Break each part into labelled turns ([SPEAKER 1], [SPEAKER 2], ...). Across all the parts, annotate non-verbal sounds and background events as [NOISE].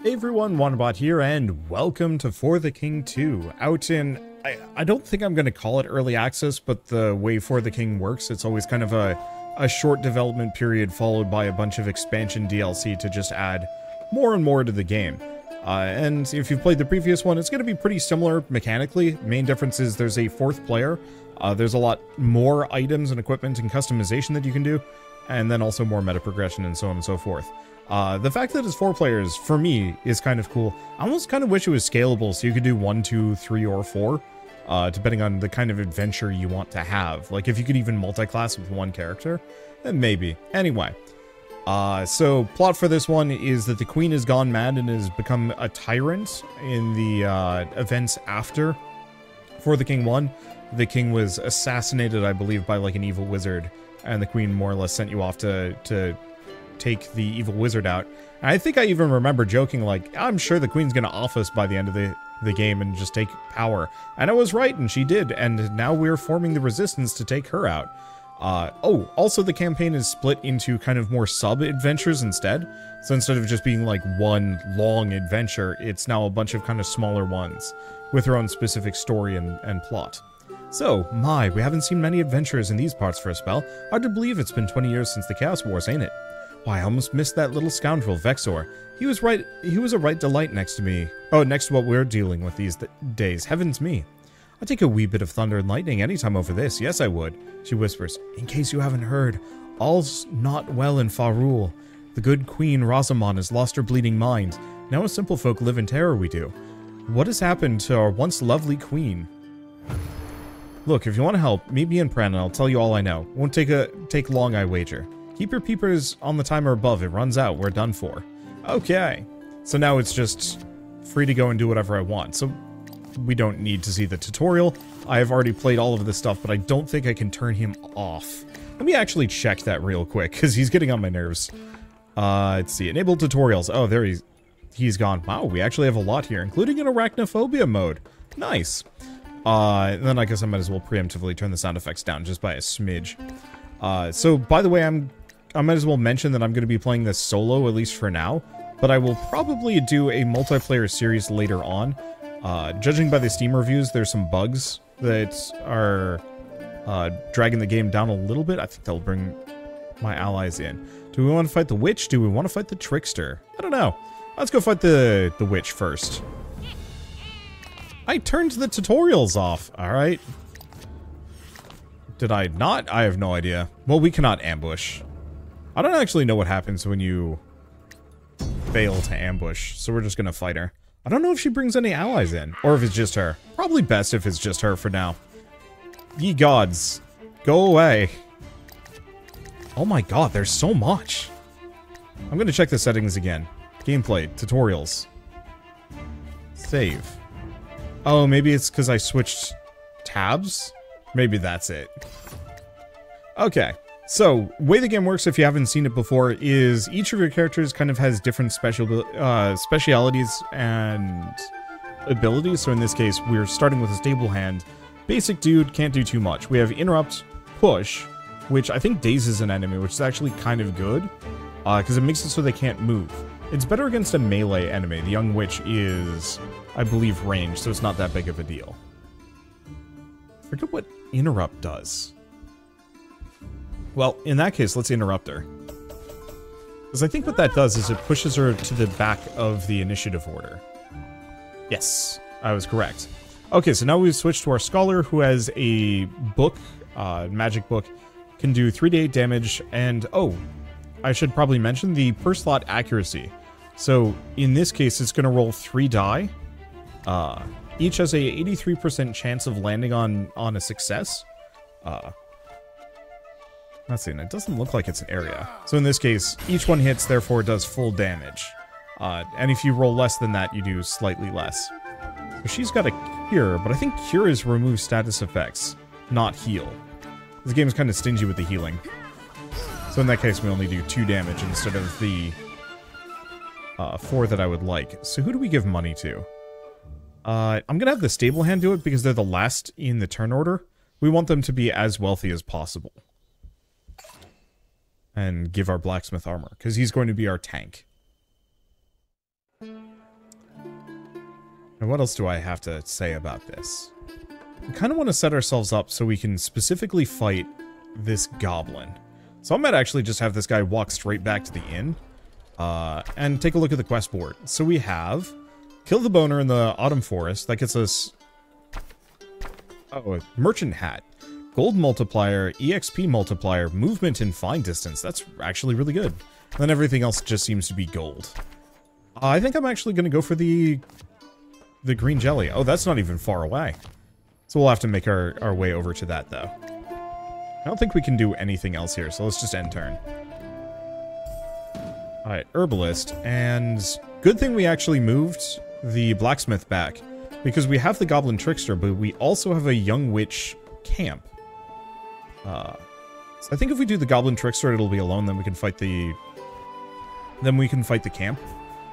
[SPEAKER 1] Hey everyone, Wanderbot here, and welcome to For the King 2. Out in, I, I don't think I'm going to call it early access, but the way For the King works, it's always kind of a, a short development period followed by a bunch of expansion DLC to just add more and more to the game. Uh, and if you've played the previous one, it's going to be pretty similar mechanically. Main difference is there's a fourth player. Uh, there's a lot more items and equipment and customization that you can do, and then also more meta progression and so on and so forth. Uh, the fact that it's four players, for me, is kind of cool. I almost kind of wish it was scalable so you could do one, two, three, or four, uh, depending on the kind of adventure you want to have. Like, if you could even multi-class with one character, then maybe. Anyway, uh, so plot for this one is that the queen has gone mad and has become a tyrant in the uh, events after For the King 1. The king was assassinated, I believe, by like an evil wizard, and the queen more or less sent you off to, to take the evil wizard out. And I think I even remember joking like, I'm sure the queen's gonna off us by the end of the, the game and just take power. And I was right, and she did, and now we're forming the resistance to take her out. Uh, oh, also the campaign is split into kind of more sub-adventures instead. So instead of just being like one long adventure, it's now a bunch of kind of smaller ones with their own specific story and, and plot. So, my, we haven't seen many adventures in these parts for a spell. Hard to believe it's been 20 years since the Chaos Wars, ain't it? Why, I almost missed that little scoundrel, Vexor. He was right- he was a right delight next to me. Oh, next to what we're dealing with these days. Heavens me. I'd take a wee bit of thunder and lightning anytime over this. Yes, I would. She whispers, In case you haven't heard, all's not well in Fahrul. The good Queen Rosamond has lost her bleeding mind. Now us simple folk live in terror, we do. What has happened to our once lovely queen? Look, if you want to help, meet me in Pran and I'll tell you all I know. Won't take a take long, I wager. Keep your peepers on the timer above. It runs out. We're done for. Okay. So now it's just free to go and do whatever I want. So we don't need to see the tutorial. I have already played all of this stuff, but I don't think I can turn him off. Let me actually check that real quick, because he's getting on my nerves. Uh, let's see. Enable tutorials. Oh, there he's... He's gone. Wow, we actually have a lot here, including an arachnophobia mode. Nice. Uh, then I guess I might as well preemptively turn the sound effects down just by a smidge. Uh, so, by the way, I'm I might as well mention that I'm going to be playing this solo, at least for now, but I will probably do a multiplayer series later on. Uh, judging by the Steam reviews, there's some bugs that are uh, dragging the game down a little bit. I think they'll bring my allies in. Do we want to fight the witch? Do we want to fight the trickster? I don't know. Let's go fight the, the witch first. I turned the tutorials off. All right. Did I not? I have no idea. Well, we cannot ambush. I don't actually know what happens when you fail to ambush, so we're just gonna fight her. I don't know if she brings any allies in, or if it's just her. Probably best if it's just her for now. Ye gods, go away. Oh my god, there's so much. I'm gonna check the settings again. Gameplay, tutorials. Save. Oh, maybe it's because I switched tabs? Maybe that's it. Okay, so, way the game works, if you haven't seen it before, is each of your characters kind of has different special uh, specialities and abilities. So in this case, we're starting with a stable hand. Basic dude, can't do too much. We have Interrupt, Push, which I think dazes an enemy, which is actually kind of good, because uh, it makes it so they can't move. It's better against a melee enemy. The Young Witch is, I believe, ranged, so it's not that big of a deal. forget what Interrupt does. Well, in that case, let's interrupt her. Because I think what that does is it pushes her to the back of the initiative order. Yes, I was correct. Okay, so now we've switched to our Scholar, who has a book, uh, magic book, can do 3 to 8 damage, and oh, I should probably mention the per slot accuracy. So in this case, it's going to roll 3 die. Uh, each has a 83% chance of landing on, on a success. Uh, Let's see, and it doesn't look like it's an area. So in this case, each one hits, therefore does full damage. Uh, and if you roll less than that, you do slightly less. So she's got a cure, but I think Cure is remove status effects, not heal. This game is kind of stingy with the healing. So in that case, we only do two damage instead of the uh, four that I would like. So who do we give money to? Uh, I'm going to have the stable hand do it because they're the last in the turn order. We want them to be as wealthy as possible and give our blacksmith armor, because he's going to be our tank. And what else do I have to say about this? We kind of want to set ourselves up so we can specifically fight this goblin. So I might actually just have this guy walk straight back to the inn uh, and take a look at the quest board. So we have kill the boner in the autumn forest. That gets us oh a merchant hat, gold multiplier, exp multiplier, movement and fine distance. That's actually really good. And then everything else just seems to be gold. Uh, I think I'm actually going to go for the the green jelly. Oh, that's not even far away. So we'll have to make our, our way over to that, though. I don't think we can do anything else here, so let's just end turn. Alright, Herbalist, and good thing we actually moved the Blacksmith back, because we have the Goblin Trickster, but we also have a Young Witch camp. Uh, so I think if we do the Goblin Trickster, it'll be alone, then we can fight the... Then we can fight the camp.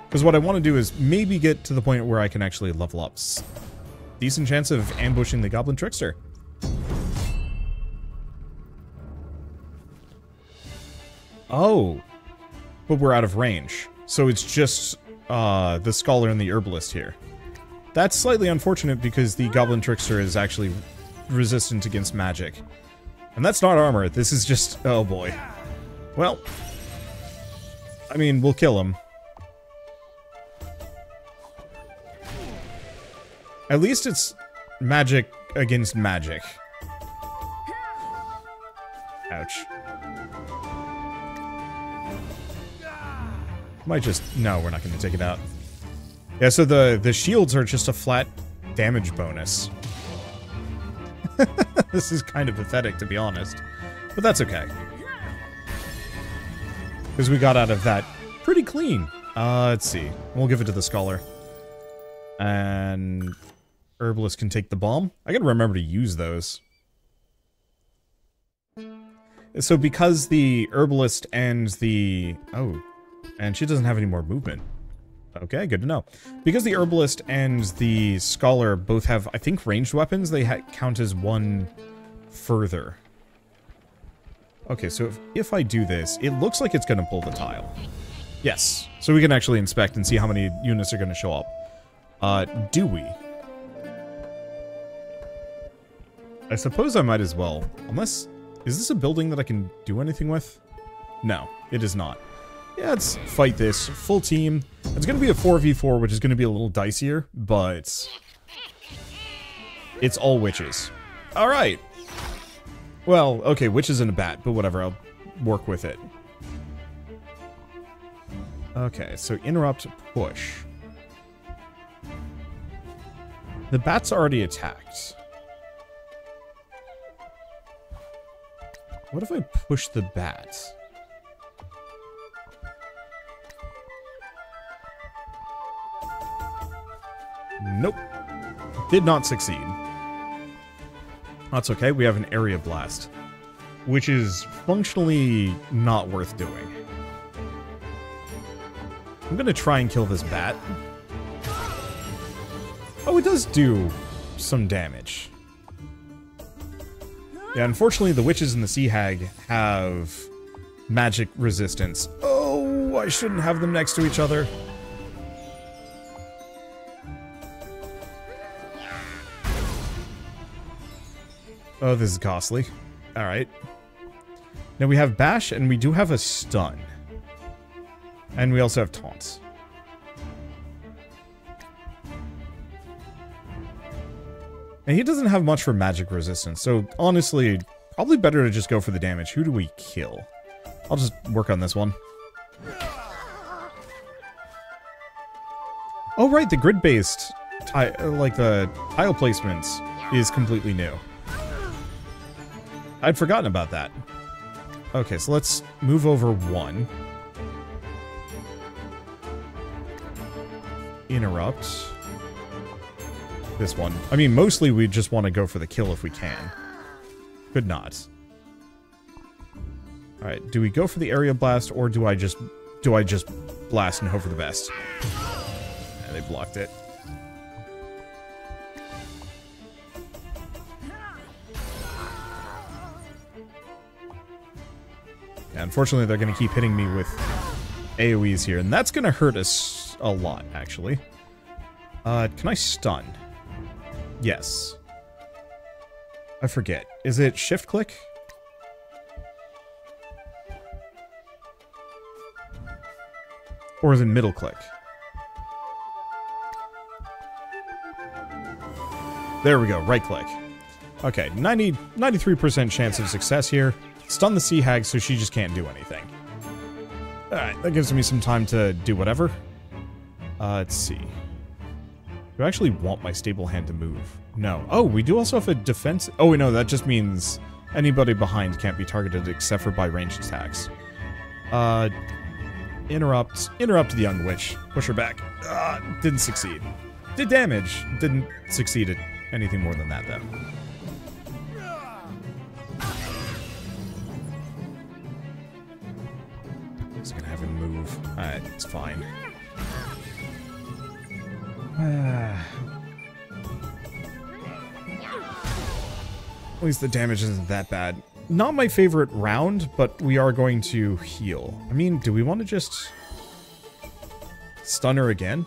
[SPEAKER 1] Because what I want to do is maybe get to the point where I can actually level up. Decent chance of ambushing the Goblin Trickster. Oh. But we're out of range. So it's just uh, the Scholar and the Herbalist here. That's slightly unfortunate because the Goblin Trickster is actually resistant against magic. And that's not armor, this is just... oh boy. Well... I mean, we'll kill him. At least it's magic against magic. Ouch. Might just... No, we're not going to take it out. Yeah, so the, the shields are just a flat damage bonus. [LAUGHS] this is kind of pathetic, to be honest. But that's okay. Because we got out of that pretty clean. Uh, let's see. We'll give it to the Scholar. And Herbalist can take the bomb. I gotta remember to use those. So because the Herbalist and the... Oh, and she doesn't have any more movement. Okay, good to know. Because the Herbalist and the Scholar both have, I think, ranged weapons, they count as one further. Okay, so if, if I do this, it looks like it's going to pull the tile. Yes, so we can actually inspect and see how many units are going to show up. Uh, do we? I suppose I might as well. Unless... Is this a building that I can do anything with? No, it is not. Yeah, let's fight this. Full team. It's going to be a 4v4, which is going to be a little dicier, but... It's all witches. Alright. Well, okay, witches and a bat, but whatever, I'll work with it. Okay, so interrupt, push. The bat's already attacked. What if I push the bat? Nope. Did not succeed. That's okay, we have an area blast. Which is functionally not worth doing. I'm gonna try and kill this bat. Oh, it does do some damage. Yeah, unfortunately, the witches and the sea hag have magic resistance. Oh, I shouldn't have them next to each other. Oh, this is costly. Alright. Now we have Bash, and we do have a stun. And we also have taunts. And he doesn't have much for magic resistance, so honestly, probably better to just go for the damage. Who do we kill? I'll just work on this one. Oh right, the grid-based, like the tile placements is completely new. I'd forgotten about that. Okay, so let's move over one. Interrupt this one. I mean, mostly we just want to go for the kill if we can. Could not. Alright, do we go for the area blast, or do I just do I just blast and hope for the best? Yeah, they blocked it. Unfortunately, they're going to keep hitting me with AoEs here, and that's going to hurt us a lot, actually. Uh, can I stun? Yes. I forget. Is it shift click? Or is it middle click? There we go, right click. Okay, 90, 93% chance of success here. Stun the Sea Hag so she just can't do anything. Alright, that gives me some time to do whatever. Uh, let's see. Do I actually want my stable hand to move? No. Oh, we do also have a defense... Oh, no, that just means anybody behind can't be targeted except for by ranged attacks. Uh, interrupt. Interrupt the young witch. Push her back. Uh, didn't succeed. Did damage. Didn't succeed at anything more than that, though. Just gonna have him move. Alright, it's fine. [SIGHS] At least the damage isn't that bad. Not my favorite round, but we are going to heal. I mean, do we want to just... Stun her again?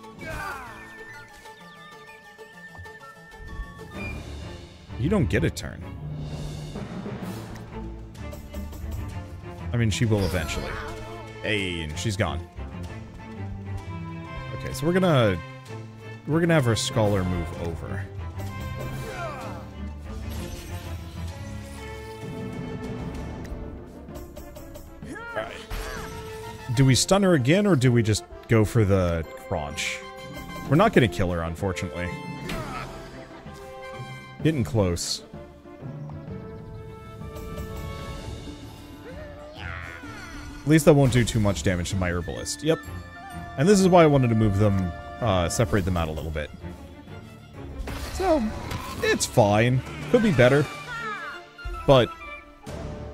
[SPEAKER 1] You don't get a turn. I mean, she will eventually. Hey, and she's gone. Okay, so we're gonna... We're gonna have our Scholar move over. Do we stun her again, or do we just go for the crunch? We're not gonna kill her, unfortunately. Getting close. Least that won't do too much damage to my Herbalist. Yep. And this is why I wanted to move them, uh, separate them out a little bit. So, it's fine. Could be better. But,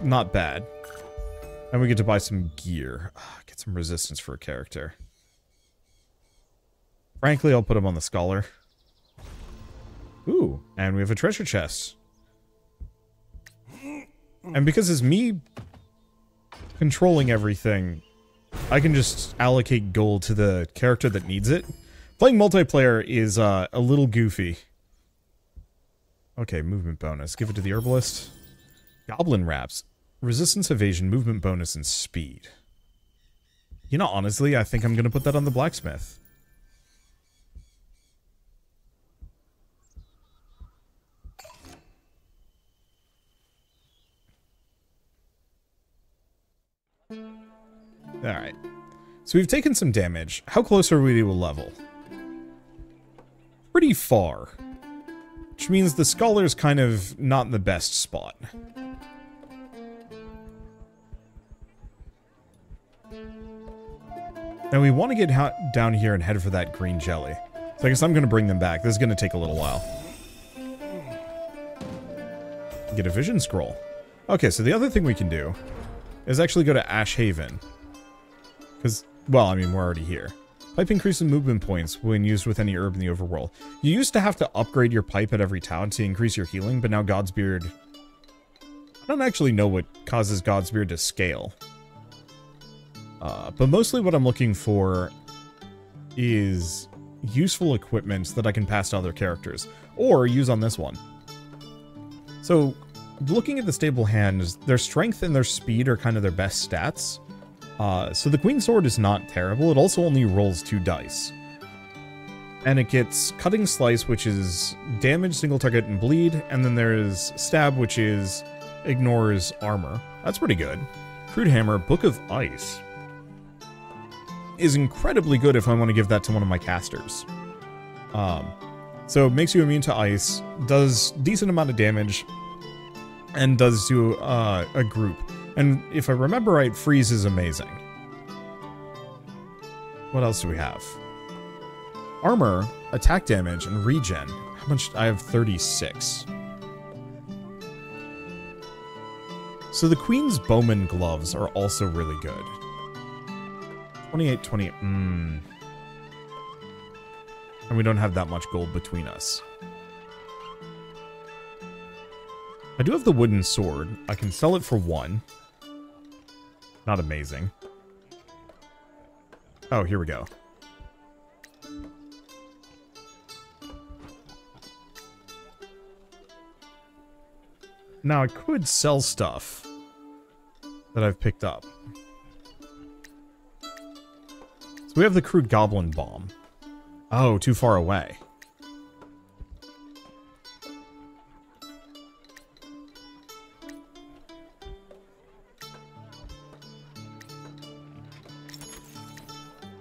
[SPEAKER 1] not bad. And we get to buy some gear. Get some resistance for a character. Frankly, I'll put him on the Scholar. Ooh, and we have a treasure chest. And because it's me controlling everything, I can just allocate gold to the character that needs it. Playing multiplayer is uh, a little goofy. Okay, movement bonus. Give it to the herbalist. Goblin wraps. Resistance, evasion, movement bonus, and speed. You know, honestly, I think I'm going to put that on the blacksmith. Alright. So we've taken some damage. How close are we to a level? Pretty far. Which means the Scholar's kind of not in the best spot. Now we want to get down here and head for that green jelly. So I guess I'm going to bring them back. This is going to take a little while. Get a vision scroll. Okay, so the other thing we can do is actually go to Ash Haven. Because, well, I mean, we're already here. Pipe increases movement points when used with any herb in the overworld. You used to have to upgrade your pipe at every town to increase your healing, but now God's Beard... I don't actually know what causes God's Beard to scale. Uh, but mostly what I'm looking for is useful equipment that I can pass to other characters, or use on this one. So, looking at the stable hands, their strength and their speed are kind of their best stats. Uh, so the Queen Sword is not terrible, it also only rolls two dice. And it gets Cutting Slice, which is damage, single target, and bleed, and then there's Stab, which is ignores armor. That's pretty good. Crude Hammer, Book of Ice. Is incredibly good if I want to give that to one of my casters. Um, so it makes you immune to ice, does decent amount of damage, and does to uh, a group. And if I remember right, freeze is amazing. What else do we have? Armor, attack damage, and regen. How much? I have 36. So the Queen's Bowman gloves are also really good. 28, 20, mmm. And we don't have that much gold between us. I do have the wooden sword. I can sell it for one. Not amazing. Oh, here we go. Now, I could sell stuff that I've picked up. So we have the crude goblin bomb. Oh, too far away.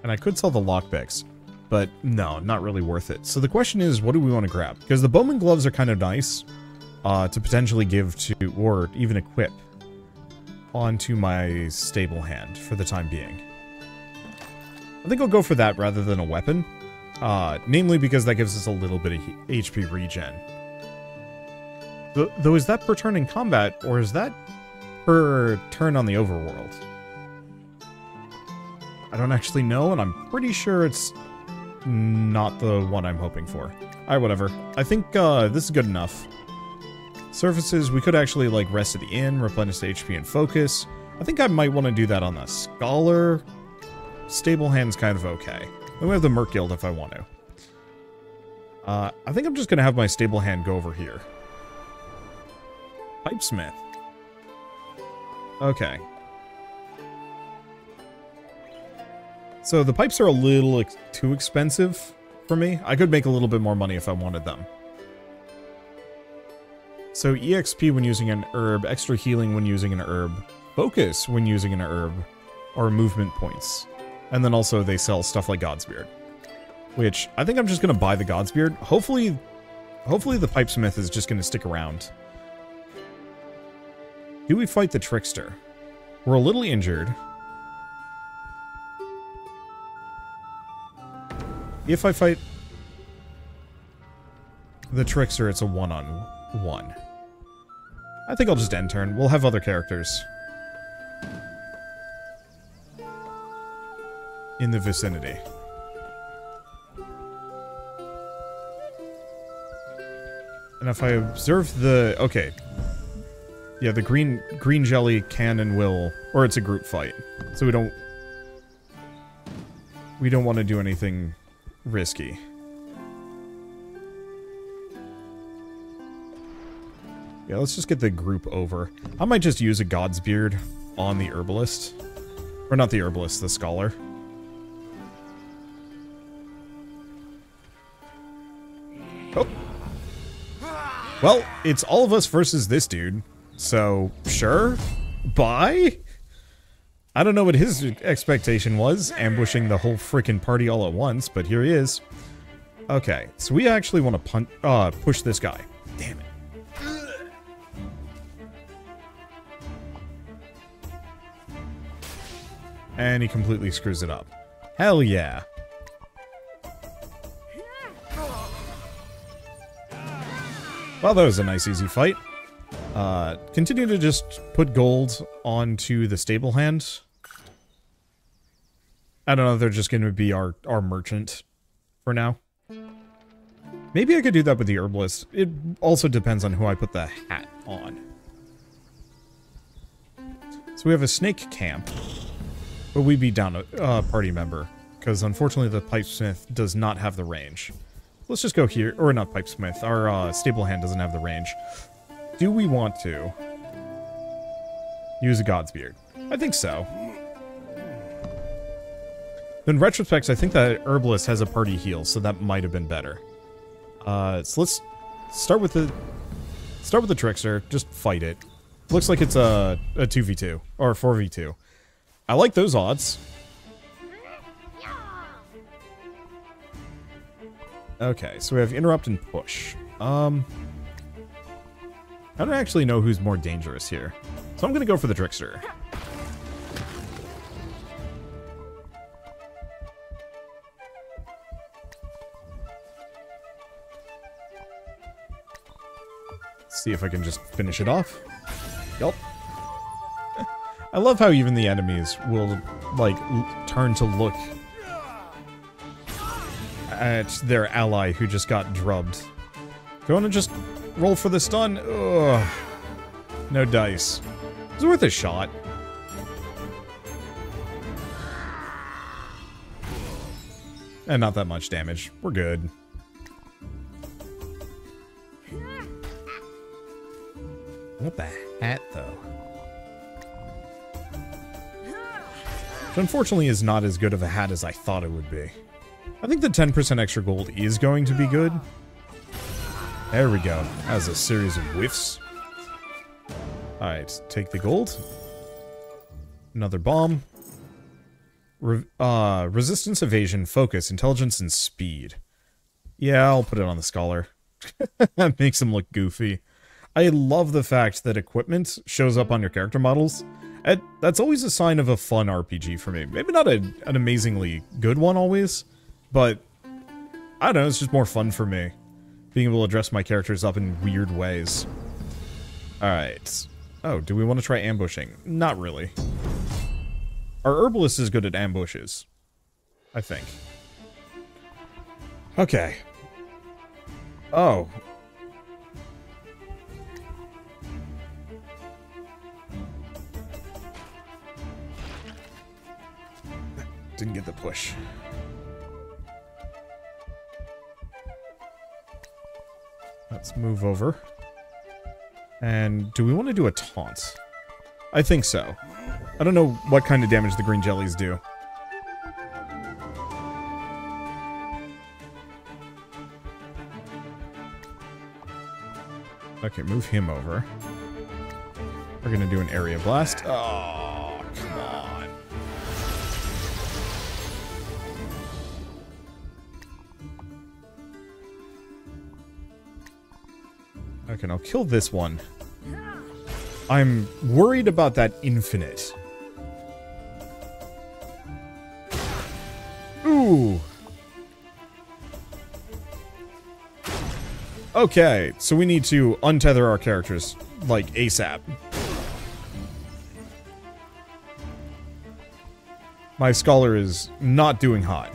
[SPEAKER 1] And I could sell the lockpicks, but no, not really worth it. So the question is, what do we want to grab? Because the bowman gloves are kind of nice uh, to potentially give to, or even equip onto my stable hand for the time being. I think I'll go for that rather than a weapon. Uh, namely because that gives us a little bit of HP regen. Though, is that per turn in combat, or is that per turn on the overworld? I don't actually know, and I'm pretty sure it's not the one I'm hoping for. Alright, whatever. I think uh, this is good enough. Surfaces, we could actually like rest it in, replenish the HP and focus. I think I might want to do that on the Scholar. Stable hand's kind of okay. Then we have the Merc Guild if I want to. Uh, I think I'm just going to have my stable hand go over here. Pipesmith. Okay. So the pipes are a little ex too expensive for me. I could make a little bit more money if I wanted them. So EXP when using an herb, extra healing when using an herb, focus when using an herb, or movement points. And then also they sell stuff like Godsbeard. Which, I think I'm just going to buy the Godsbeard. Hopefully, hopefully the Pipesmith is just going to stick around. Do we fight the Trickster? We're a little injured. If I fight the Trickster, it's a one-on-one. -on -one. I think I'll just end turn. We'll have other characters. In the vicinity. And if I observe the... Okay. Yeah, the green green jelly can and will... Or it's a group fight. So we don't... We don't want to do anything risky. Yeah, let's just get the group over. I might just use a God's Beard on the Herbalist. Or not the Herbalist, the Scholar. Oh. Well, it's all of us versus this dude. So, sure. Bye? I don't know what his expectation was, ambushing the whole freaking party all at once, but here he is. Okay, so we actually want to punt, uh, push this guy. Damn it. And he completely screws it up. Hell yeah. Well, that was a nice easy fight. Uh, continue to just put gold onto the stable hand. I don't know, if they're just going to be our, our merchant for now. Maybe I could do that with the herbalist. It also depends on who I put the hat on. So we have a snake camp, but we'd be down a party member, because unfortunately the pipesmith does not have the range. Let's just go here, or not pipesmith, our uh, stable hand doesn't have the range. Do we want to use a God's Beard? I think so. In retrospect, I think that Herbalist has a party heal, so that might have been better. Uh, so let's start with the start with the Trickster. Just fight it. Looks like it's a, a 2v2, or 4v2. I like those odds. Okay, so we have Interrupt and Push. Um... I don't actually know who's more dangerous here. So I'm gonna go for the Trickster. see if I can just finish it off. Yup. [LAUGHS] I love how even the enemies will, like, turn to look at their ally who just got drubbed. Go want to just roll for the stun. Ugh. No dice. It's worth a shot. And not that much damage. We're good. What the hat, though. Which unfortunately is not as good of a hat as I thought it would be. I think the 10% extra gold is going to be good. There we go. As a series of whiffs. Alright, take the gold. Another bomb. Re uh, resistance, evasion, focus, intelligence, and speed. Yeah, I'll put it on the scholar. [LAUGHS] that makes him look goofy. I love the fact that equipment shows up on your character models. And that's always a sign of a fun RPG for me. Maybe not a, an amazingly good one always, but I don't know, it's just more fun for me. Being able to dress my characters up in weird ways. Alright. Oh, do we want to try ambushing? Not really. Our herbalist is good at ambushes. I think. Okay. Oh. Didn't get the push. Let's move over. And do we want to do a taunt? I think so. I don't know what kind of damage the green jellies do. Okay, move him over. We're gonna do an area blast. Oh, Now kill this one. I'm worried about that infinite. Ooh. Okay, so we need to untether our characters, like, ASAP. My scholar is not doing hot.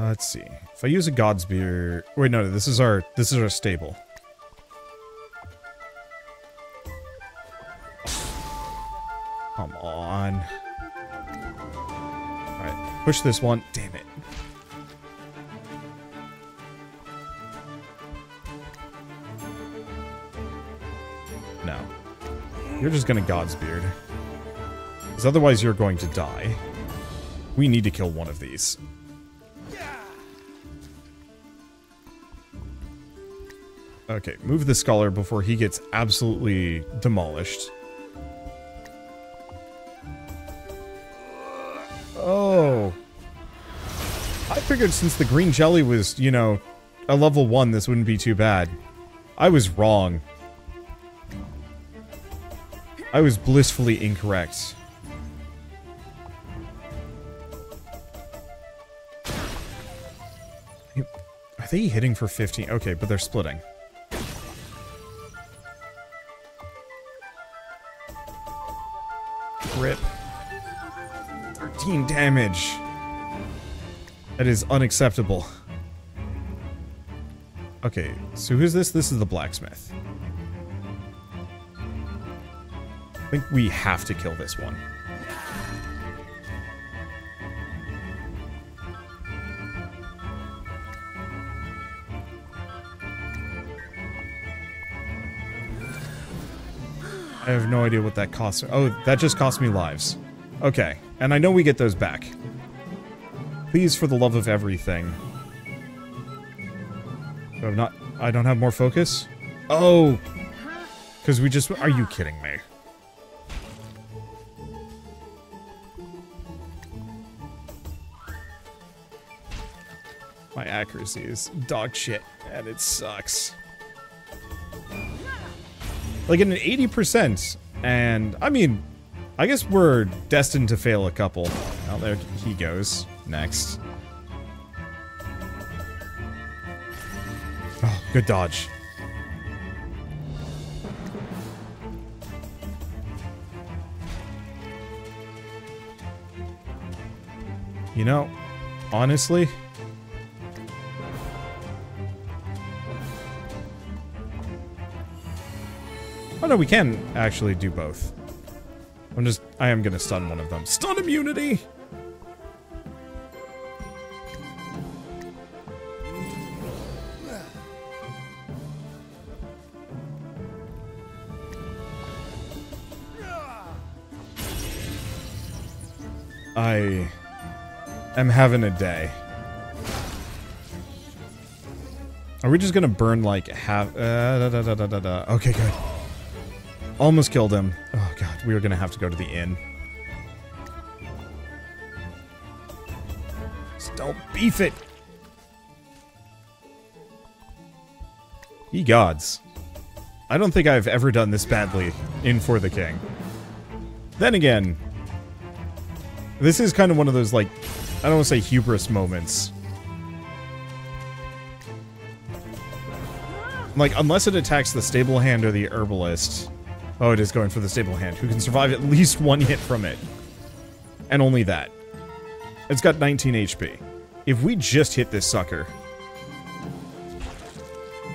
[SPEAKER 1] Let's see. If I use a God's Beer... Wait, no, this is our this is our stable. Come on. Alright, push this one. Damn it. No. You're just gonna God's Beard. Because otherwise you're going to die. We need to kill one of these. Okay, move the Scholar before he gets absolutely demolished. Oh. I figured since the green jelly was, you know, a level 1, this wouldn't be too bad. I was wrong. I was blissfully incorrect. Are they hitting for 15? Okay, but they're splitting. Rip. 13 damage. That is unacceptable. Okay, so who's this? This is the blacksmith. I think we have to kill this one. I have no idea what that costs. Oh, that just cost me lives. Okay, and I know we get those back. Please, for the love of everything. Do I not... I don't have more focus? Oh! Because we just... Are you kidding me? My accuracy is dog shit, and it sucks. Like an 80%, and I mean, I guess we're destined to fail a couple. Oh, there he goes. Next. Oh, good dodge. You know, honestly, no, we can actually do both. I'm just- I am gonna stun one of them. Stun immunity! I am having a day. Are we just gonna burn like half? Uh, da, da, da, okay, good. Almost killed him. Oh god, we are gonna have to go to the inn. Just don't beef it. Ye gods. I don't think I've ever done this badly in For the King. Then again, this is kind of one of those, like, I don't want to say hubris moments. Like, unless it attacks the stable hand or the herbalist. Oh, it is going for the stable hand, who can survive at least one hit from it. And only that. It's got 19 HP. If we just hit this sucker...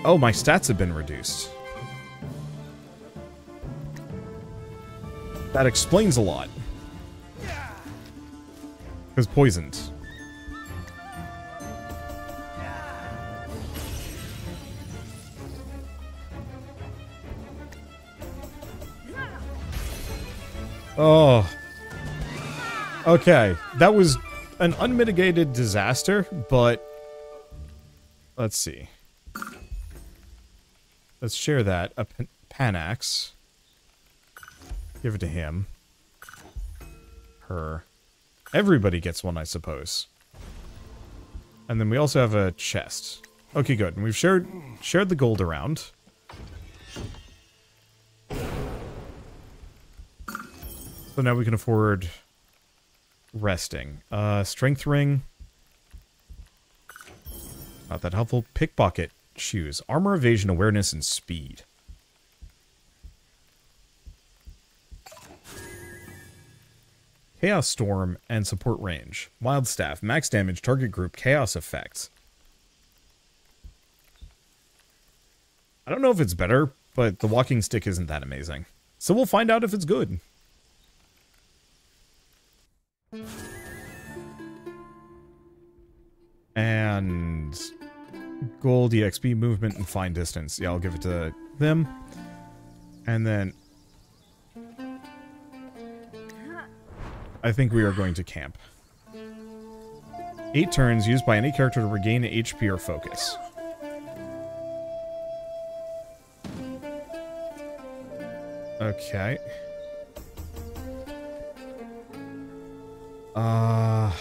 [SPEAKER 1] Oh, my stats have been reduced. That explains a lot. Because poisoned. Oh. Okay, that was an unmitigated disaster, but... Let's see. Let's share that. A Panax. Give it to him. Her. Everybody gets one, I suppose. And then we also have a chest. Okay, good. And we've shared shared the gold around. So now we can afford resting. Uh, strength ring. Not that helpful. Pickpocket shoes. Armor, evasion, awareness, and speed. Chaos Storm, and support range. Wild Staff, max damage, target group, chaos effects. I don't know if it's better, but the walking stick isn't that amazing. So we'll find out if it's good. And gold, EXP, movement, and fine distance. Yeah, I'll give it to them. And then I think we are going to camp. Eight turns used by any character to regain HP or focus. Okay. Uh...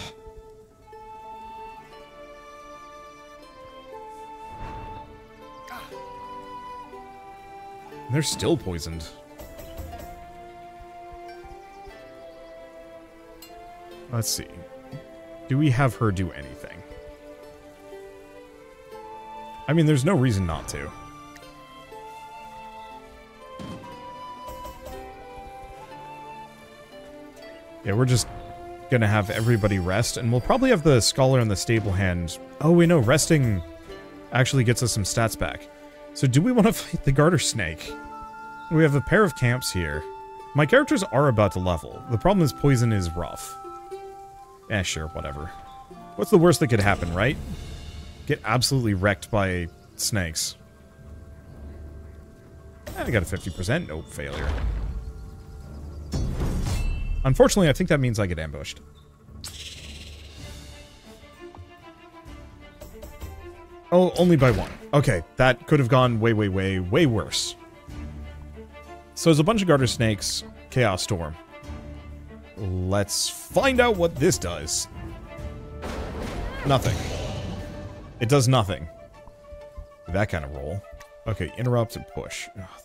[SPEAKER 1] They're still poisoned. Let's see. Do we have her do anything? I mean, there's no reason not to. Yeah, we're just gonna have everybody rest, and we'll probably have the Scholar and the Stable Hand. Oh, we know, resting actually gets us some stats back. So do we want to [LAUGHS] fight the Garter Snake? We have a pair of camps here. My characters are about to level. The problem is poison is rough. Eh, sure, whatever. What's the worst that could happen, right? Get absolutely wrecked by snakes. I got a 50%. Nope, failure. Unfortunately, I think that means I get ambushed. Oh, only by one. Okay, that could have gone way, way, way, way worse. So there's a bunch of garter snakes, Chaos Storm. Let's find out what this does. Nothing. It does nothing. That kind of roll. Okay, interrupt and push. Oh,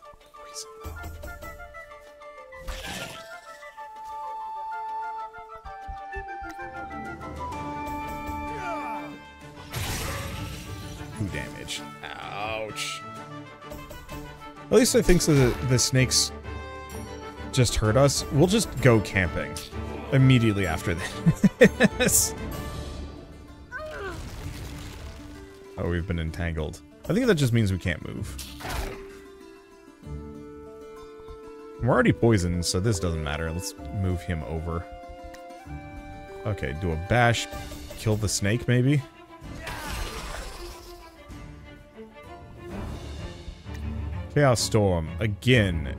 [SPEAKER 1] damage. At least I think so the, the snakes just hurt us, we'll just go camping immediately after this. [LAUGHS] oh, we've been entangled. I think that just means we can't move. We're already poisoned, so this doesn't matter. Let's move him over. Okay, do a bash. Kill the snake, maybe? Chaos Storm, again.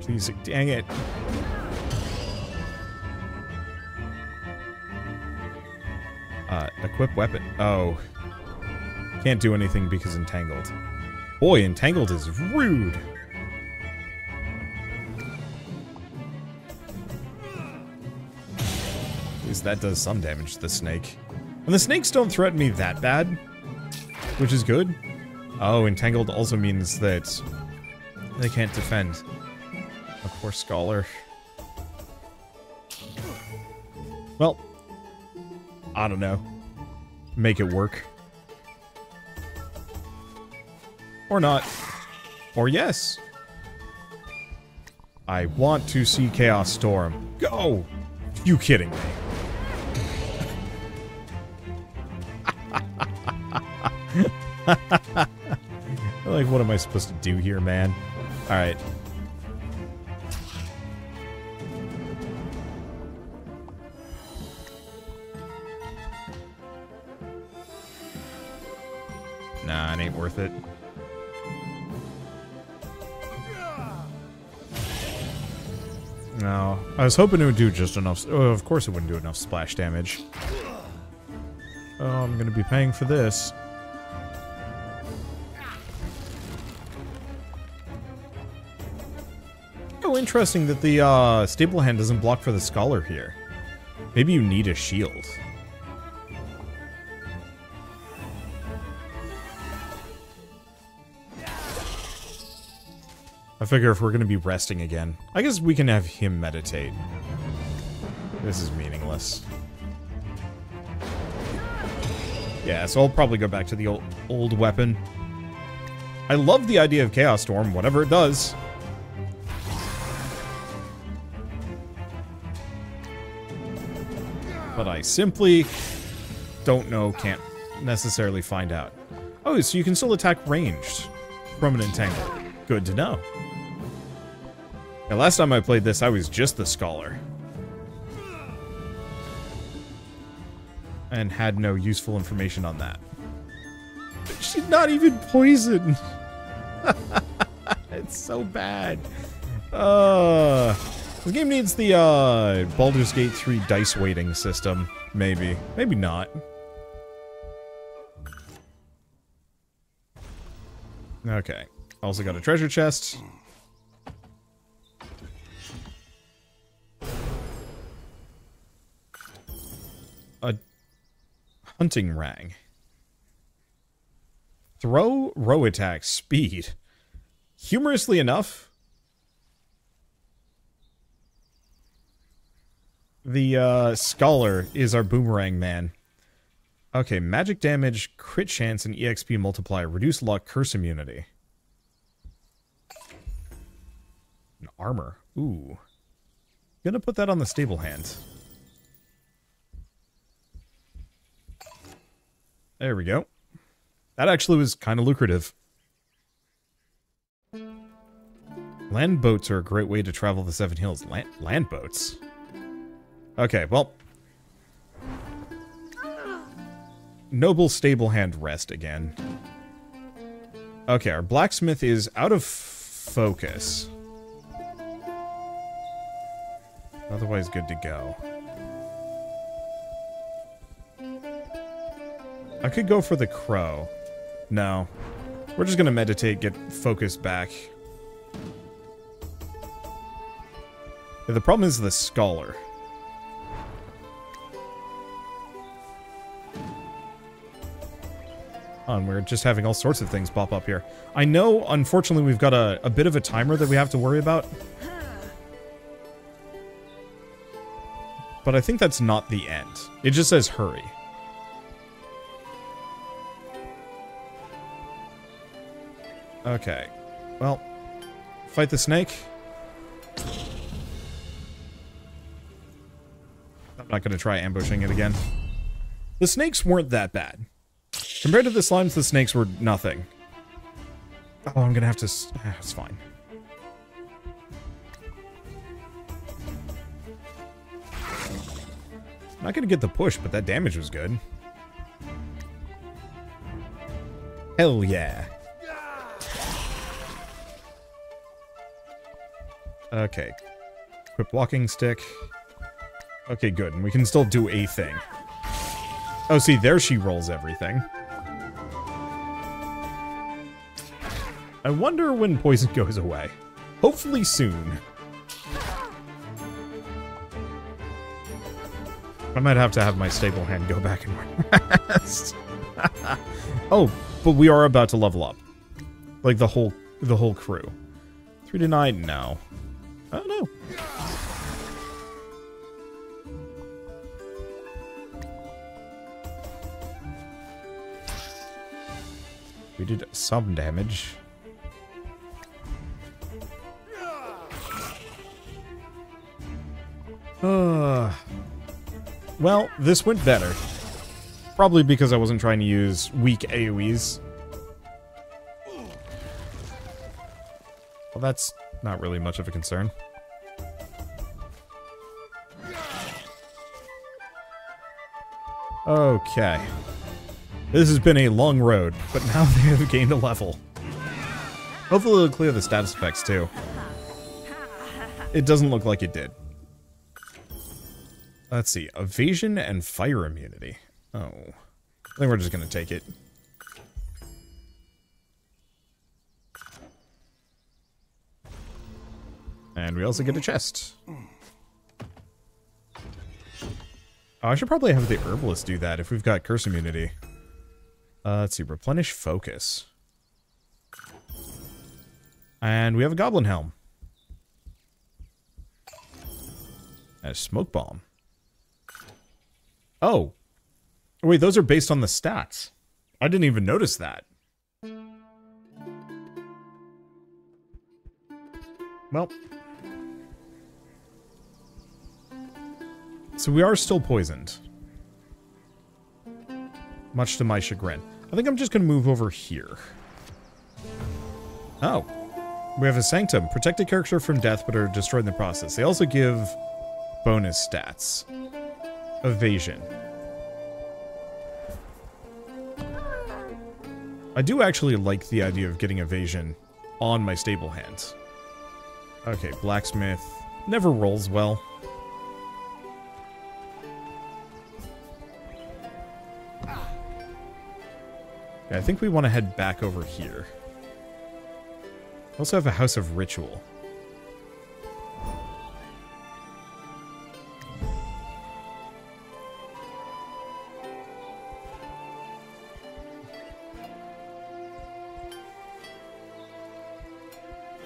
[SPEAKER 1] Please, dang it. Uh, equip weapon. Oh. Can't do anything because entangled. Boy, entangled is rude. At least that does some damage to the snake. And the snakes don't threaten me that bad which is good. Oh, entangled also means that they can't defend. A poor scholar. Well, I don't know. Make it work. Or not. Or yes. I want to see Chaos Storm. Go! You kidding me? [LAUGHS] like, what am I supposed to do here, man? Alright. Nah, it ain't worth it. No. I was hoping it would do just enough... Oh, of course it wouldn't do enough splash damage. Oh, I'm gonna be paying for this. Interesting that the uh, stable hand doesn't block for the scholar here. Maybe you need a shield. I figure if we're going to be resting again, I guess we can have him meditate. This is meaningless. Yeah, so I'll probably go back to the old, old weapon. I love the idea of Chaos Storm, whatever it does. But I simply don't know, can't necessarily find out. Oh, so you can still attack ranged from an entangle. Good to know. Now, last time I played this, I was just the Scholar. And had no useful information on that. She's not even poisoned. [LAUGHS] it's so bad. Uh, this game needs the uh, Baldur's Gate 3 dice weighting system. Maybe. Maybe not. Okay. Also got a treasure chest. A hunting rang. Throw, row attack, speed. Humorously enough, the uh, scholar is our boomerang man. Okay, magic damage, crit chance, and EXP multiplier. Reduce luck, curse immunity. An armor. Ooh. Gonna put that on the stable hand. There we go. That actually was kind of lucrative. Land boats are a great way to travel the Seven Hills. Land, land boats? Okay, well. Noble stable hand rest again. Okay, our blacksmith is out of focus. Otherwise good to go. I could go for the crow. No. We're just gonna meditate, get focused back. The problem is the scholar. We're just having all sorts of things pop up here. I know, unfortunately, we've got a, a bit of a timer that we have to worry about. But I think that's not the end. It just says hurry. Okay. Well, fight the snake. I'm not going to try ambushing it again. The snakes weren't that bad. Compared to the slimes, the snakes were nothing. Oh, I'm to have to... Ah, it's fine. Not to get the push, but that damage was good. Hell yeah. Okay. Equip walking stick. Okay, good. And we can still do a thing. Oh, see, there she rolls everything. I wonder when poison goes away. Hopefully soon. I might have to have my stable hand go back and rest. [LAUGHS] oh, but we are about to level up. Like the whole the whole crew. Three to nine now. I don't know. We did some damage. Well, this went better. Probably because I wasn't trying to use weak AoEs. Well, that's not really much of a concern. Okay. This has been a long road, but now [LAUGHS] they have gained a level. Hopefully it'll clear the status effects too. It doesn't look like it did. Let's see. Evasion and fire immunity. Oh. I think we're just to take it. And we also get a chest. Oh, I should probably have the herbalist do that if we've got curse immunity. Uh, let's see. Replenish focus. And we have a goblin helm. And a smoke bomb. Oh. Wait, those are based on the stats. I didn't even notice that. Well. So we are still poisoned. Much to my chagrin. I think I'm just going to move over here. Oh. We have a Sanctum. Protect a character from death but are destroyed in the process. They also give bonus stats. Evasion. I do actually like the idea of getting evasion on my stable hands. Okay, blacksmith never rolls well. I think we want to head back over here. We also have a House of Ritual.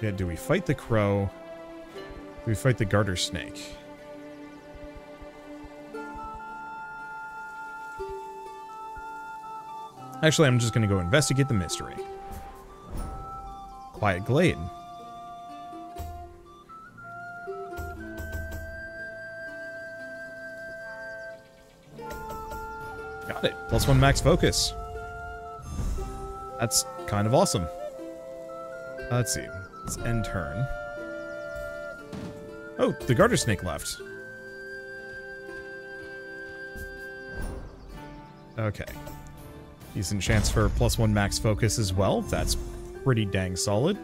[SPEAKER 1] Yeah, do we fight the crow? Do we fight the garter snake? Actually, I'm just going to go investigate the mystery. Quiet Glade. Got it. Plus one max focus. That's kind of awesome. let's see. Let's end turn. Oh, the garter snake left. Okay. Decent chance for plus one max focus as well. That's pretty dang solid.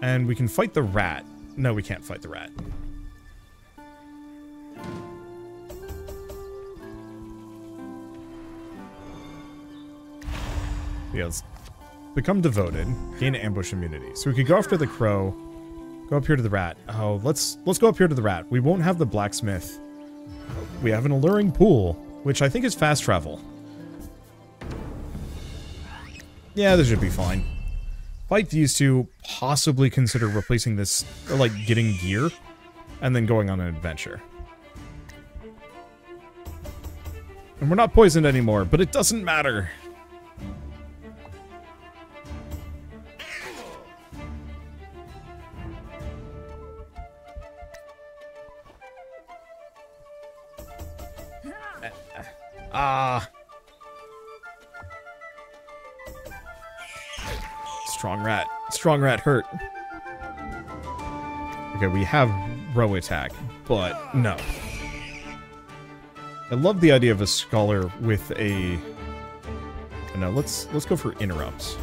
[SPEAKER 1] And we can fight the rat. No, we can't fight the rat. Yeah, let's become devoted, gain ambush immunity. So we could go after the crow, go up here to the rat. Oh, let's let's go up here to the rat. We won't have the blacksmith. We have an alluring pool, which I think is fast travel. Yeah, this should be fine. Fight these two, possibly consider replacing this, or like getting gear, and then going on an adventure. And we're not poisoned anymore, but it doesn't matter. Ah. Strong rat. Strong rat hurt. Okay, we have row attack, but no. I love the idea of a scholar with a... No, let's let's go for interrupts.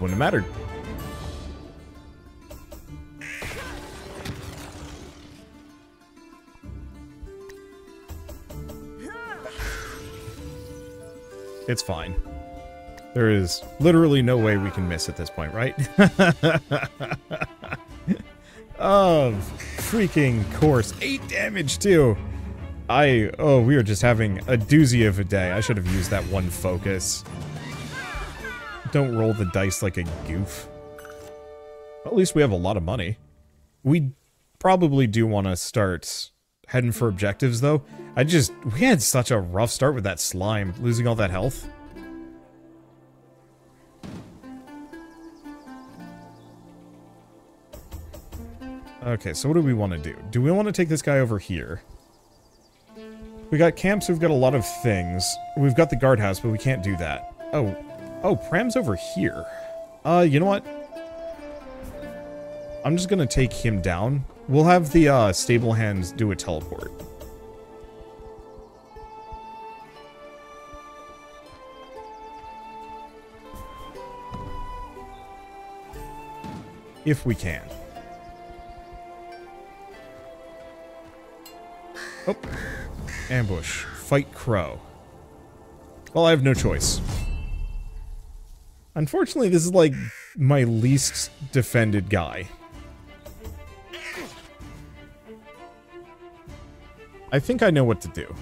[SPEAKER 1] Wouldn't have mattered. It's fine. There is literally no way we can miss at this point, right? [LAUGHS] of freaking course. 8 damage, too. I... Oh, we are just having a doozy of a day. I should have used that one focus. Don't roll the dice like a goof. At least we have a lot of money. We probably do want to start heading for objectives, though. I just... We had such a rough start with that slime, losing all that health. Okay, so what do we want to do? Do we want to take this guy over here? We got camps, we've got a lot of things. We've got the guardhouse, but we can't do that. Oh, oh, Pran's over here. Uh, you know what? I'm just gonna take him down. We'll have the, uh, stable hands do a teleport. If we can. Oh. Ambush. Fight Crow. Well, I have no choice. Unfortunately, this is like my least defended guy. I think I know what to do.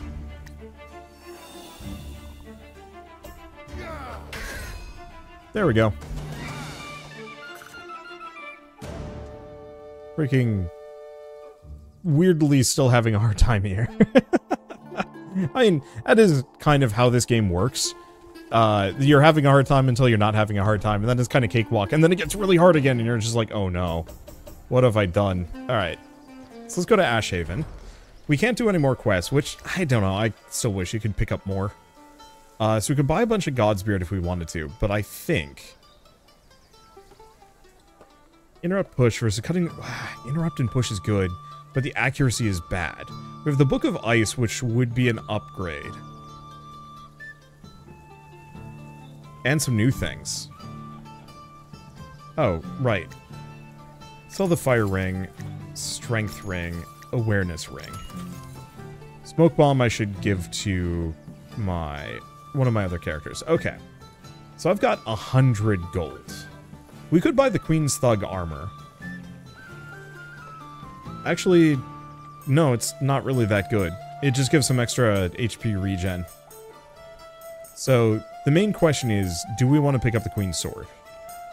[SPEAKER 1] There we go. Freaking weirdly still having a hard time here. [LAUGHS] I mean, that is kind of how this game works. Uh, you're having a hard time until you're not having a hard time, and then it's kind of cakewalk, and then it gets really hard again, and you're just like, oh no. What have I done? Alright. So let's go to Ashhaven. We can't do any more quests, which, I don't know, I still wish you could pick up more. Uh, so we could buy a bunch of God's-Beard if we wanted to, but I think... Interrupt push versus cutting... [SIGHS] Interrupt and push is good but the accuracy is bad. We have the Book of Ice, which would be an upgrade. And some new things. Oh, right. Sell the Fire Ring, Strength Ring, Awareness Ring. Smoke Bomb I should give to my... one of my other characters. Okay. So I've got a hundred gold. We could buy the Queen's Thug armor. Actually, no, it's not really that good. It just gives some extra HP regen. So, the main question is, do we want to pick up the Queen's Sword?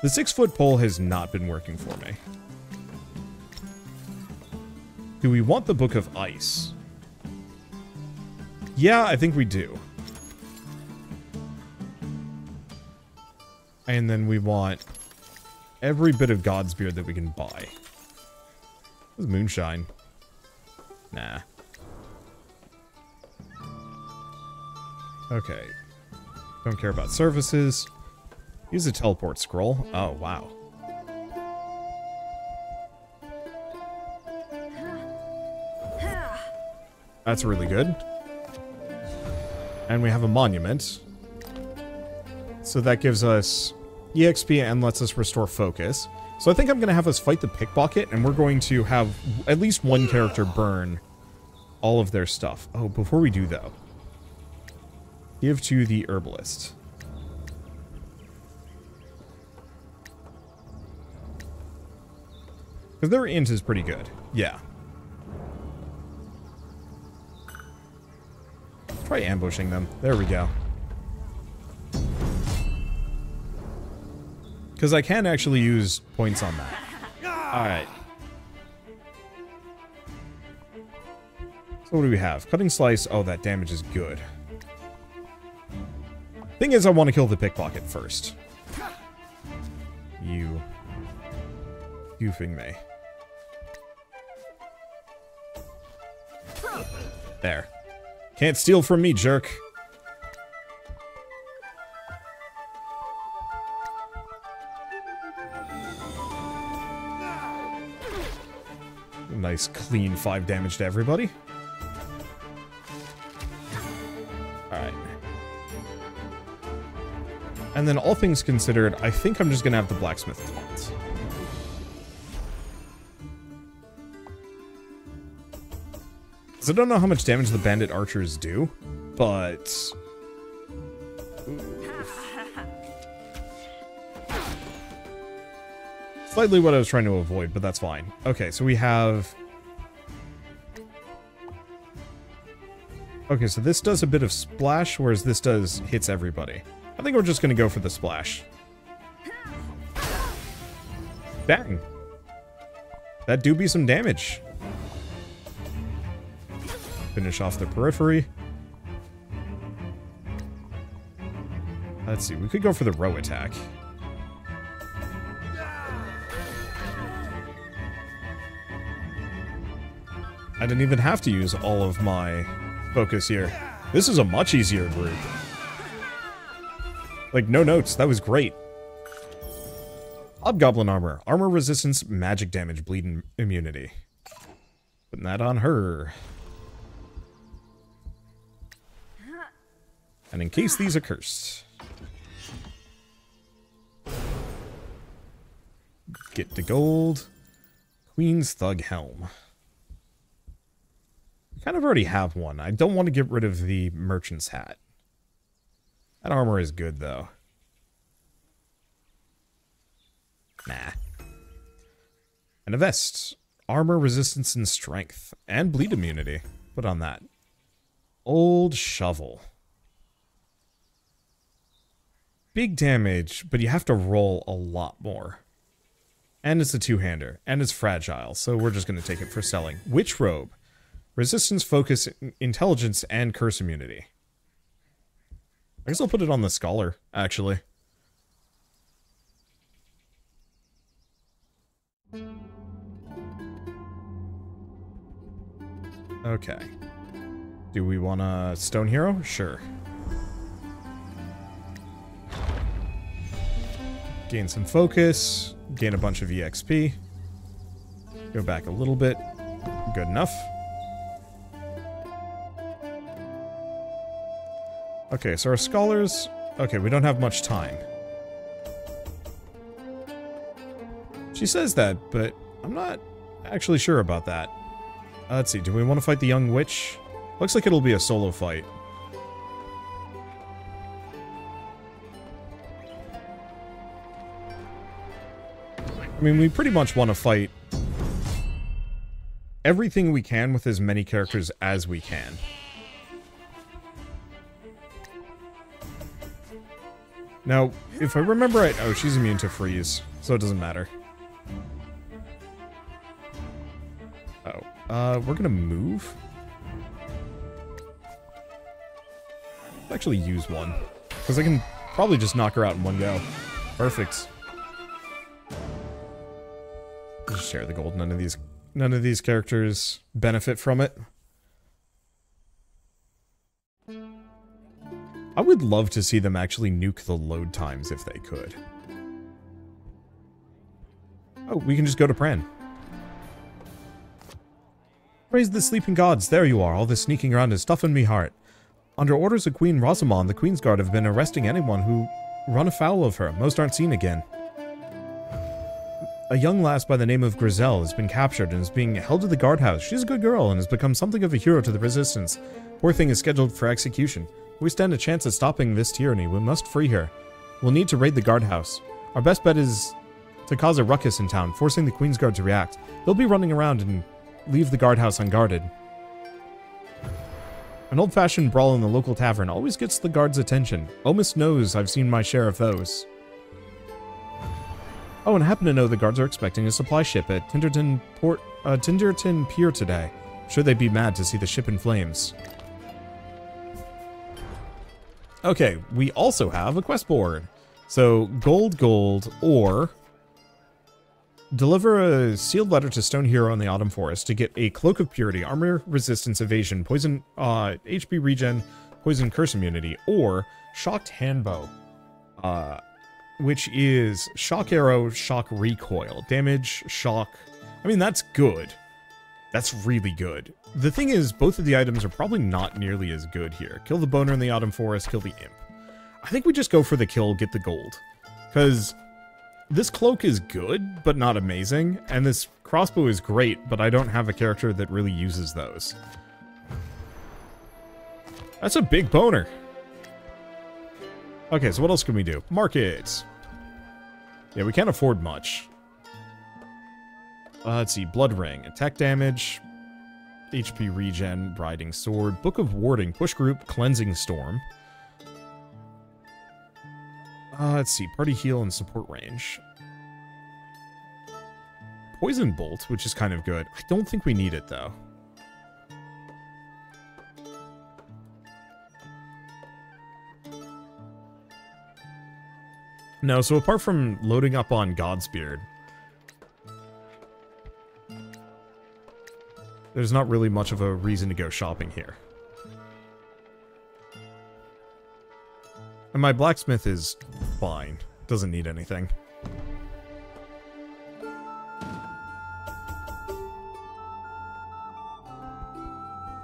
[SPEAKER 1] The six-foot pole has not been working for me. Do we want the Book of Ice? Yeah, I think we do. And then we want every bit of God's Beard that we can buy. This moonshine. Nah. Okay. Don't care about services. Use a teleport scroll. Oh, wow. That's really good. And we have a monument. So that gives us EXP and lets us restore focus. So I think I'm going to have us fight the pickpocket, and we're going to have at least one character burn all of their stuff. Oh, before we do, though. Give to the herbalist. Because their int is pretty good. Yeah. Try ambushing them. There we go. Because I can actually use points on that. Alright. So what do we have? Cutting Slice. Oh, that damage is good. Thing is, I want to kill the pickpocket first. You... Goofing me. There. Can't steal from me, jerk. Nice clean 5 damage to everybody. Alright. And then all things considered, I think I'm just gonna have the blacksmith So I don't know how much damage the bandit archers do, but... [LAUGHS] Slightly what I was trying to avoid, but that's fine. Okay, so we have... Okay, so this does a bit of splash, whereas this does hits everybody. I think we're just going to go for the splash. Dang. That do be some damage. Finish off the periphery. Let's see, we could go for the row attack. I didn't even have to use all of my focus here. This is a much easier group. Like, no notes. That was great. Hobgoblin armor. Armor resistance, magic damage, bleed immunity. Putting that on her. And in case these are cursed. Get the gold. Queen's Thug Helm. I kind of already have one. I don't want to get rid of the merchant's hat. That armor is good, though. Nah. And a vest. Armor, resistance, and strength. And bleed immunity. Put on that. Old shovel. Big damage, but you have to roll a lot more. And it's a two-hander. And it's fragile, so we're just going to take it for selling. Witch robe. Resistance, focus, intelligence, and curse immunity. I guess I'll put it on the scholar, actually. Okay. Do we want a stone hero? Sure. Gain some focus. Gain a bunch of EXP. Go back a little bit. Good enough. Okay, so our scholars... Okay, we don't have much time. She says that, but I'm not actually sure about that. Uh, let's see, do we want to fight the young witch? Looks like it'll be a solo fight. I mean, we pretty much want to fight everything we can with as many characters as we can. Now, if I remember right, oh, she's immune to freeze, so it doesn't matter. Oh, uh, we're gonna move. actually use one, because I can probably just knock her out in one go. Perfect. Share the gold. None of these, none of these characters benefit from it. I would love to see them actually nuke the load times if they could. Oh, we can just go to Pran. Praise the sleeping gods, there you are, all this sneaking around is stuffing me heart. Under orders of Queen Rosamond, the Queen's Guard have been arresting anyone who run afoul of her. Most aren't seen again. A young lass by the name of Grizel has been captured and is being held to the guardhouse. She's a good girl and has become something of a hero to the resistance. Poor thing is scheduled for execution. we stand a chance of stopping this tyranny, we must free her. We'll need to raid the guardhouse. Our best bet is to cause a ruckus in town, forcing the Queen's Guard to react. They'll be running around and leave the guardhouse unguarded. An old-fashioned brawl in the local tavern always gets the guard's attention. Omis knows I've seen my share of those. Oh, and I happen to know the guards are expecting a supply ship at Tinderton Port, uh, Tinderton Pier today. I'm sure they'd be mad to see the ship in flames. Okay, we also have a quest board. So, gold, gold, or deliver a sealed letter to Stone Hero in the Autumn Forest to get a Cloak of Purity, Armor Resistance Evasion, Poison, uh, HP Regen, Poison Curse Immunity, or Shocked Handbow. Uh, which is shock arrow, shock recoil, damage, shock. I mean, that's good. That's really good. The thing is, both of the items are probably not nearly as good here. Kill the boner in the autumn forest, kill the imp. I think we just go for the kill, get the gold. Because this cloak is good, but not amazing, and this crossbow is great, but I don't have a character that really uses those. That's a big boner. Okay, so what else can we do? Markets. Yeah, we can't afford much. Uh, let's see. Blood Ring. Attack damage. HP regen. Riding Sword. Book of Warding. Push Group. Cleansing Storm. Uh, let's see. Party heal and support range. Poison Bolt, which is kind of good. I don't think we need it, though. No, so apart from loading up on Godsbeard, there's not really much of a reason to go shopping here. And my blacksmith is fine. Doesn't need anything.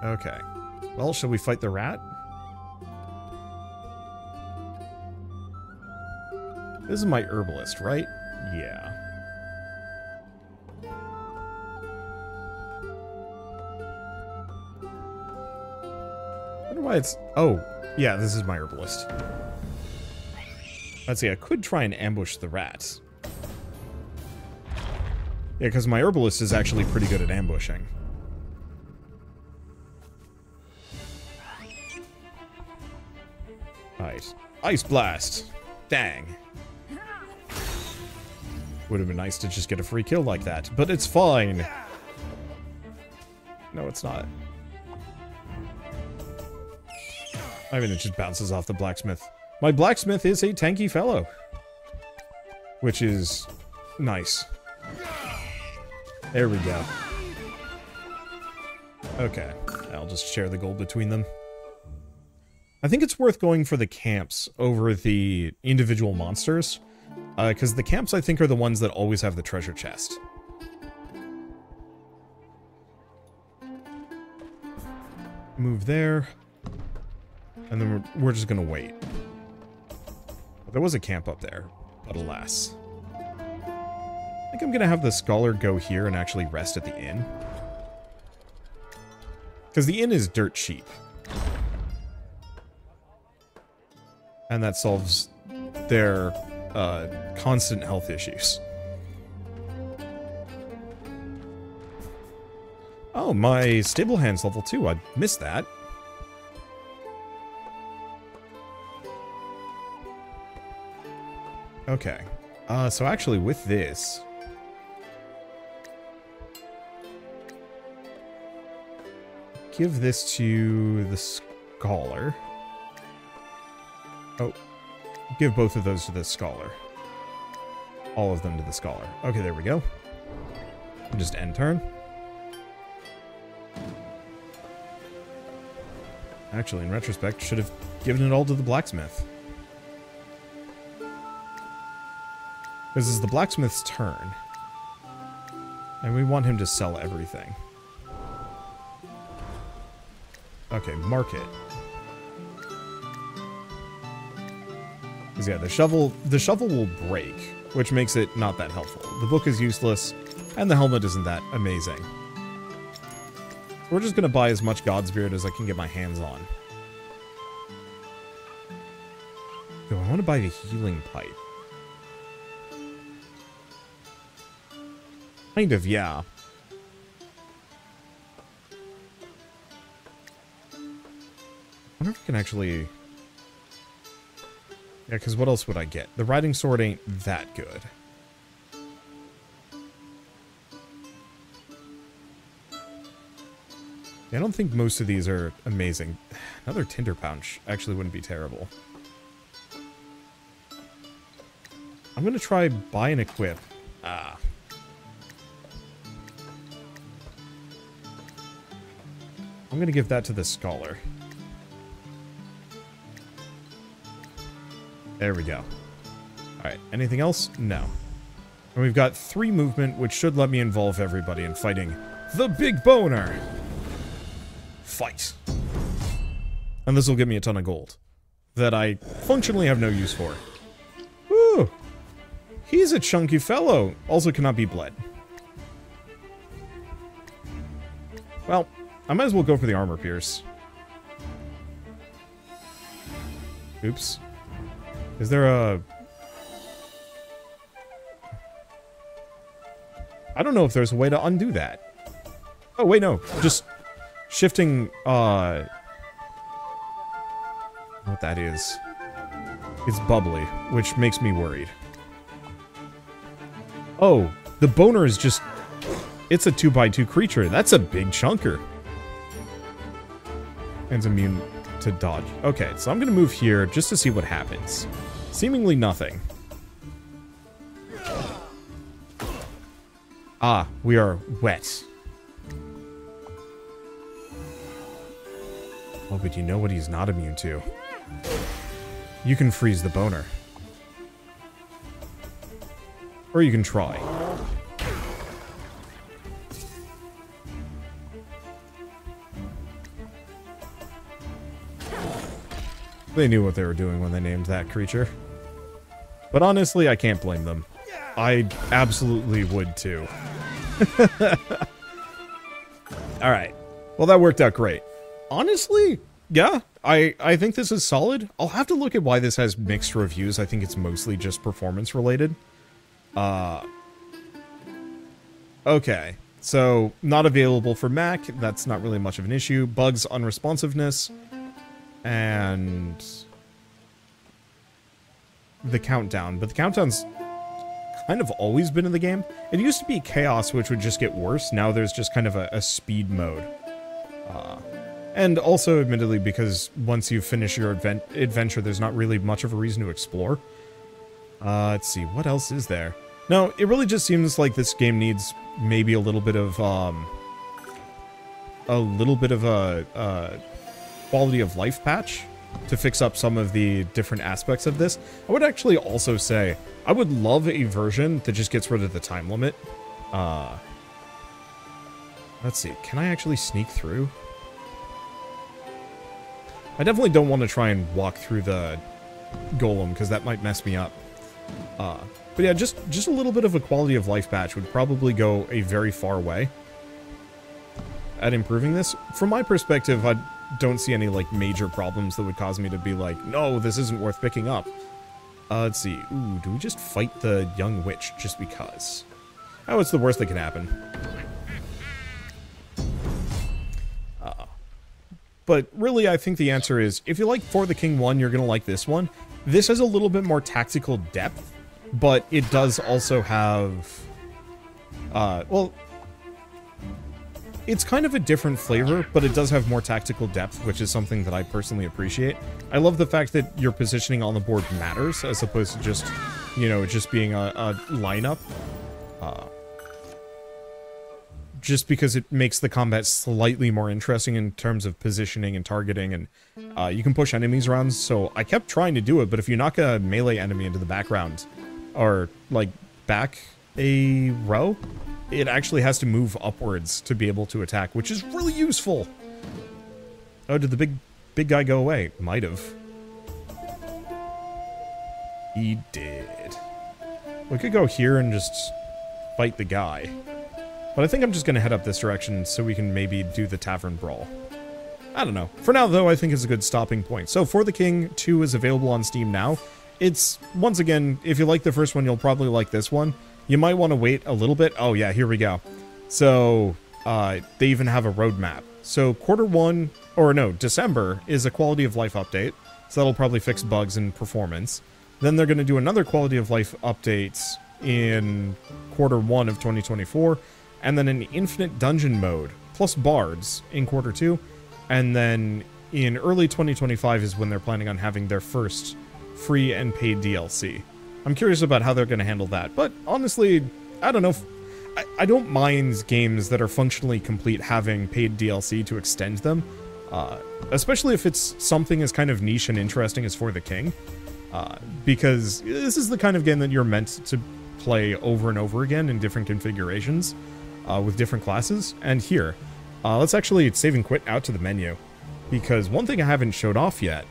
[SPEAKER 1] Okay. Well, shall we fight the rat? This is my herbalist, right? Yeah. I wonder why it's... Oh, yeah, this is my herbalist. Let's see, I could try and ambush the rats. Yeah, because my herbalist is actually pretty good at ambushing. Alright. Ice Blast! Dang. Would have been nice to just get a free kill like that, but it's fine. No, it's not. I mean, it just bounces off the blacksmith. My blacksmith is a tanky fellow. Which is nice. There we go. Okay, I'll just share the gold between them. I think it's worth going for the camps over the individual monsters. Because uh, the camps, I think, are the ones that always have the treasure chest. Move there. And then we're, we're just going to wait. There was a camp up there, but alas. I think I'm going to have the scholar go here and actually rest at the inn. Because the inn is dirt cheap. And that solves their uh, constant health issues. Oh, my stable hand's level 2. I missed that. Okay. Uh, so actually with this... Give this to the scholar. Oh, give both of those to the scholar. All of them to the scholar. Okay, there we go. Just end turn. Actually, in retrospect, should have given it all to the blacksmith. This is the blacksmith's turn. And we want him to sell everything. Okay, market. Because yeah, the shovel the shovel will break, which makes it not that helpful. The book is useless, and the helmet isn't that amazing. we're just gonna buy as much Godsbeard as I can get my hands on. Yo, I want to buy the healing pipe. Kind of, yeah. I wonder if I can actually... Yeah, because what else would I get? The riding sword ain't that good. I don't think most of these are amazing. [SIGHS] Another tinder pouch actually wouldn't be terrible. I'm going to try buy and equip. Ah. I'm going to give that to the scholar. There we go. Alright, anything else? No. And we've got three movement, which should let me involve everybody in fighting the Big Boner. Fight. And this will give me a ton of gold. That I functionally have no use for. Woo! He's a chunky fellow. Also cannot be bled. Well, I might as well go for the armor pierce. Oops. Is there a... I don't know if there's a way to undo that. Oh, wait, no. Just shifting, uh... What that is. It's bubbly, which makes me worried. Oh, the boner is just... It's a 2x2 creature. That's a big chunker. And it's immune to dodge. Okay, so I'm to move here just to see what happens. Seemingly nothing. Ah, we are wet. Oh, but you know what he's not immune to? You can freeze the boner. Or you can try. They knew what they were doing when they named that creature. But honestly, I can't blame them. I absolutely would too. [LAUGHS] Alright. Well, that worked out great. Honestly, yeah, I, I think this is solid. I'll have to look at why this has mixed reviews. I think it's mostly just performance related. Uh, okay, so not available for Mac. That's not really much of an issue. Bugs, unresponsiveness, and the countdown. But the countdown's kind of always been in the game. It used to be chaos, which would just get worse. Now there's just kind of a, a speed mode. Uh, and also, admittedly, because once you finish your advent adventure, there's not really much of a reason to explore. Uh, let's see, what else is there? No, it really just seems like this game needs maybe a little bit of, um... A little bit of a, a quality of life patch to fix up some of the different aspects of this. I would actually also say, I would love a version that just gets rid of the time limit. Uh... Let's see, can I actually sneak through? I definitely don't want to try and walk through the golem, because that might mess me up. Uh, but yeah, just, just a little bit of a quality of life patch would probably go a very far way at improving this. From my perspective, I don't see any, like, major problems that would cause me to be like, no, this isn't worth picking up. Uh, let's see. Ooh, do we just fight the young witch just because? Oh, it's the worst that can happen. Uh, But really, I think the answer is, if you like For the King 1, you're going to like this one. This has a little bit more tactical depth, but it does also have... Uh, well, it's kind of a different flavor, but it does have more tactical depth, which is something that I personally appreciate. I love the fact that your positioning on the board matters, as opposed to just, you know, just being a, a lineup. Uh, just because it makes the combat slightly more interesting in terms of positioning and targeting, and uh, you can push enemies around, so I kept trying to do it, but if you knock a melee enemy into the background, or, like, back a row, it actually has to move upwards to be able to attack, which is really useful! Oh, did the big, big guy go away? Might have. He did. We could go here and just fight the guy. But I think I'm just going to head up this direction so we can maybe do the Tavern Brawl. I don't know. For now, though, I think it's a good stopping point. So, For the King 2 is available on Steam now. It's, once again, if you like the first one, you'll probably like this one. You might want to wait a little bit. Oh, yeah, here we go. So, uh, they even have a roadmap. So, quarter one, or no, December is a quality of life update. So that'll probably fix bugs and performance. Then they're going to do another quality of life update in quarter one of 2024 and then an infinite dungeon mode, plus bards in quarter two, and then in early 2025 is when they're planning on having their first free and paid DLC. I'm curious about how they're going to handle that, but honestly, I don't know. I, I, don't mind games that are functionally complete having paid DLC to extend them, uh, especially if it's something as kind of niche and interesting as For the King, uh, because this is the kind of game that you're meant to play over and over again in different configurations uh, with different classes. And here, uh, let's actually save and quit out to the menu. Because one thing I haven't showed off yet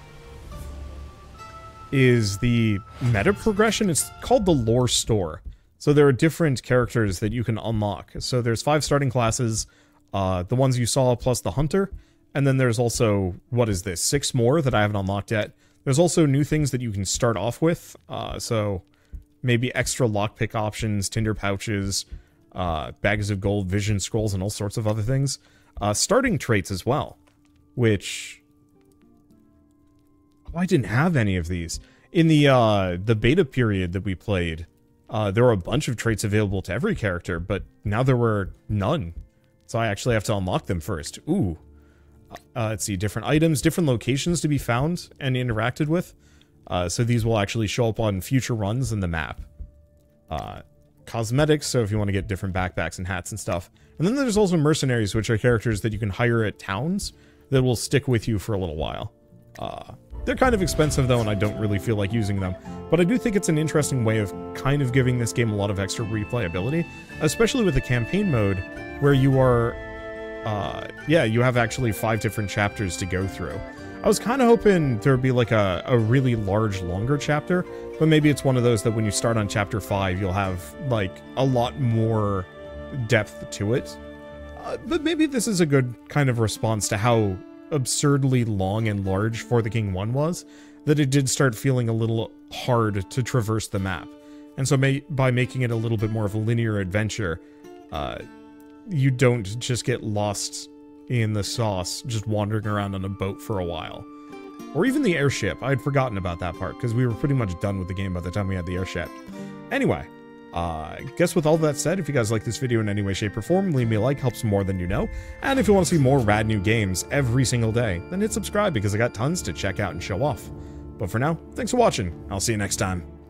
[SPEAKER 1] is the meta progression. It's called the lore store. So there are different characters that you can unlock. So there's five starting classes, uh, the ones you saw plus the hunter. And then there's also, what is this, six more that I haven't unlocked yet. There's also new things that you can start off with. Uh, so maybe extra lockpick options, tinder pouches, uh, bags of gold, vision scrolls, and all sorts of other things. Uh, starting traits as well, which oh, I didn't have any of these in the uh, the beta period that we played. Uh, there were a bunch of traits available to every character, but now there were none. So I actually have to unlock them first. Ooh. Uh, let's see, different items, different locations to be found and interacted with. Uh, so these will actually show up on future runs in the map. Uh, cosmetics, so if you want to get different backpacks and hats and stuff. And then there's also mercenaries, which are characters that you can hire at towns that will stick with you for a little while. They're kind of expensive though, and I don't really feel like using them. But I do think it's an interesting way of kind of giving this game a lot of extra replayability, especially with the campaign mode, where you are, uh, yeah, you have actually five different chapters to go through. I was kind of hoping there would be like a, a really large, longer chapter, but maybe it's one of those that when you start on chapter 5, you'll have like a lot more depth to it. Uh, but maybe this is a good kind of response to how absurdly long and large For the King 1 was, that it did start feeling a little hard to traverse the map. And so may, by making it a little bit more of a linear adventure, uh, you don't just get lost in the sauce just wandering around on a boat for a while. Or even the airship. I had forgotten about that part because we were pretty much done with the game by the time we had the airship. Anyway, uh, guess with all that said, if you guys like this video in any way, shape, or form, leave me a like, helps more than you know. And if you want to see more rad new games every single day, then hit subscribe because I got tons to check out and show off. But for now, thanks for watching. I'll see you next time.